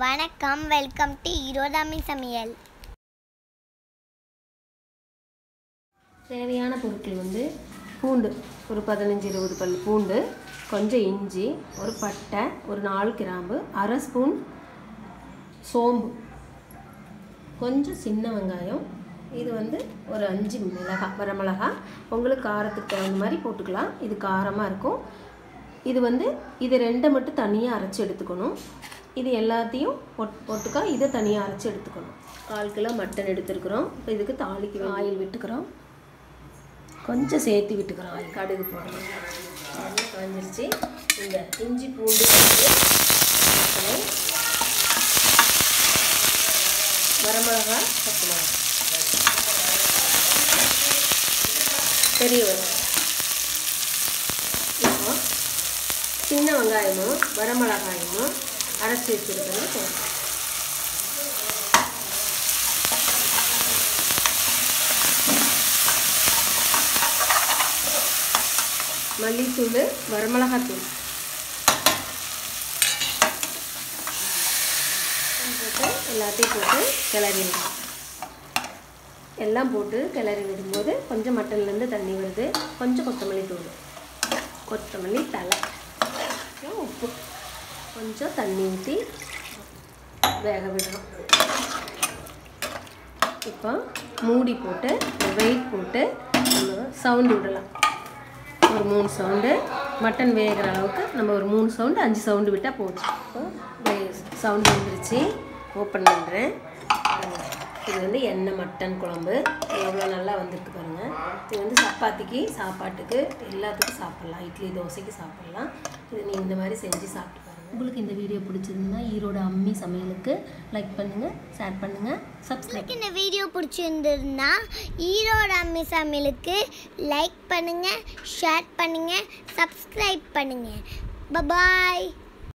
வணக்கம் welcome to ஈரோதாமி சமையல். தேவையான பொருட்கள் வந்து பூண்டு ஒரு பதினஞ்சு இருபது பல் பூண்டு கொஞ்சம் இஞ்சி ஒரு பட்டை ஒரு நாலு கிராம்பு அரை ஸ்பூன் சோம்பு. கொஞ்சம் சின்ன வெங்காயம் இது வந்து ஒரு அஞ்சு மிளகாய் வரமிளகாய் உங்களுக்கு காரத்துக்கு தகுந்த மாதிரி போட்டுக்கலாம். இது காரமாக இருக்கும். இது வந்து இது ரெண்டை மட்டும் தனியாக அரைச்சி எடுத்துக்கணும். இது எல்லாத்தையும் போட் போட்டுக்கா இதை தனியாக அரைச்சி எடுத்துக்கணும். கால் கிலோ மட்டன் எடுத்துருக்குறோம். இப்போ இதுக்கு தாளிக்கு ஆயில் விட்டுக்கிறோம். கொஞ்சம் சேர்த்து விட்டுக்கிறோம் ஆயில். கடுகு எண்ணெய் காஞ்சிருச்சு. இந்த இஞ்சி பூண்டு. வரமிளகா மிளகா பெரிய வெங்காயம். இப்போ சின்ன வெங்காயமும் வரமிளகாயமும் அரைச்சி வச்சுருக்கிறது போதும் மல்லித்தூள் வரமிளகாத்தூள். போட்டு எல்லாத்தையும் போட்டு கிளறி விடணும் எல்லாம் போட்டு கிளறி விடும்போது கொஞ்சம் மட்டன்லேருந்து தண்ணி வருது. கொஞ்சம் கொத்தமல்லி தூள். கொத்தமல்லி தலை உப்பு. கொஞ்சம் தண்ணி ஊற்றி வேக விடுறோம் இப்போ மூடி போட்டு வெயிட் போட்டு நம்ம சவுண்டு விடலாம். ஒரு மூணு சவுண்டு மட்டன் வேகிற அளவுக்கு நம்ம ஒரு மூணு சவுண்டு அஞ்சு சவுண்டு விட்டால் போச்சு இப்போ சவுண்டு வந்துருச்சு. ஓப்பன் பண்ணுறேன் இது வந்து எண்ணெய் மட்டன் குழம்பு. எவ்வளோ நல்லா வந்திருக்கு பாருங்கள் இது வந்து சப்பாத்திக்கு சாப்பாட்டுக்கு எல்லாத்துக்கும் சாப்பிட்லாம். இட்லி தோசைக்கு சாப்பிட்லாம். இது நீ இந்த மாதிரி செஞ்சு சாப்பிட்டு உங்களுக்கு இந்த வீடியோ பிடிச்சிருந்தா ஈரோட அம்மி சமையலுக்கு லைக் பண்ணுங்கள் ஷேர் பண்ணுங்கள் சப்ஸ்கிரைப் இந்த வீடியோ பிடிச்சிருந்ததுன்னா ஈரோட அம்மி சமையலுக்கு லைக் பண்ணுங்க ஷேர் பண்ணுங்க சப்ஸ்கிரைப் பண்ணுங்க. பபாய்